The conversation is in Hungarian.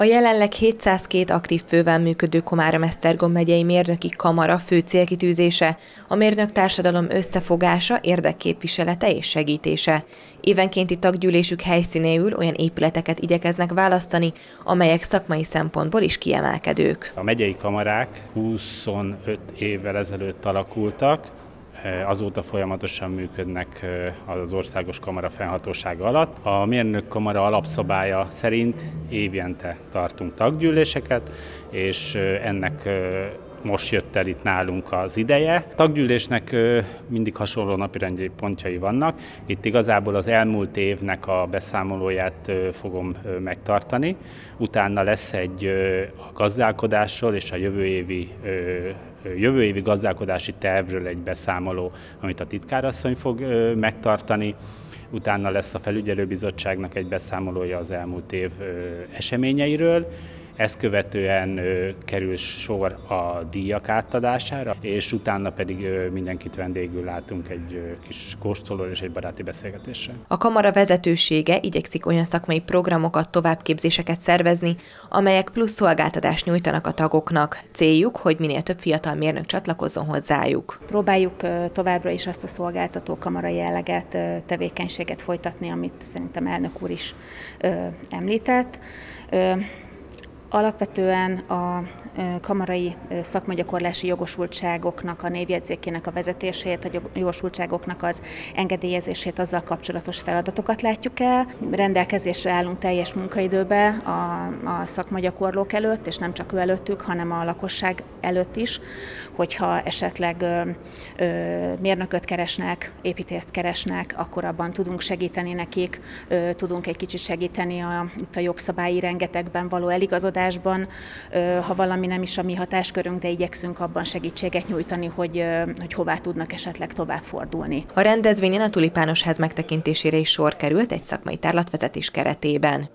A jelenleg 702 aktív fővel működő Komárom-Esztergom megyei mérnöki kamara fő célkitűzése, a mérnök társadalom összefogása, érdekképviselete és segítése. Évenkénti taggyűlésük helyszínéül olyan épületeket igyekeznek választani, amelyek szakmai szempontból is kiemelkedők. A megyei kamarák 25 évvel ezelőtt alakultak, azóta folyamatosan működnek eh, az országos kamara fennhatósága alatt. A mérnök kamara alapszabálya szerint évente tartunk taggyűléseket, és eh, ennek most jött el itt nálunk az ideje. A taggyűlésnek mindig hasonló napirendi pontjai vannak. Itt igazából az elmúlt évnek a beszámolóját fogom megtartani. Utána lesz egy a gazdálkodásról és a jövő évi jövő évi gazdálkodási tervről egy beszámoló, amit a titkárasszony fog megtartani. Utána lesz a felügyelőbizottságnak egy beszámolója az elmúlt év eseményeiről, ezt követően kerül sor a díjak átadására, és utána pedig mindenkit vendégül látunk egy kis kóstoló és egy baráti beszélgetésre. A kamara vezetősége igyekszik olyan szakmai programokat, továbbképzéseket szervezni, amelyek plusz szolgáltatást nyújtanak a tagoknak. Céljuk, hogy minél több fiatal mérnök csatlakozzon hozzájuk. Próbáljuk továbbra is azt a szolgáltató kamara jelleget, tevékenységet folytatni, amit szerintem elnök úr is említett. Alapvetően a kamarai szakmagyakorlási jogosultságoknak a névjegyzékének a vezetését, a jogosultságoknak az engedélyezését, azzal kapcsolatos feladatokat látjuk el. Rendelkezésre állunk teljes munkaidőbe a, a szakmagyakorlók előtt, és nem csak ő előttük, hanem a lakosság előtt is, hogyha esetleg ö, ö, mérnököt keresnek, építést keresnek, akkor abban tudunk segíteni nekik, ö, tudunk egy kicsit segíteni a, itt a jogszabályi rengetegben való eligazodásban, ö, ha valami nem is a mi hatáskörünk, de igyekszünk abban segítséget nyújtani, hogy, hogy hová tudnak esetleg tovább fordulni. A rendezvényen a tulipános ház megtekintésére is sor került egy szakmai tárlatvezetés keretében.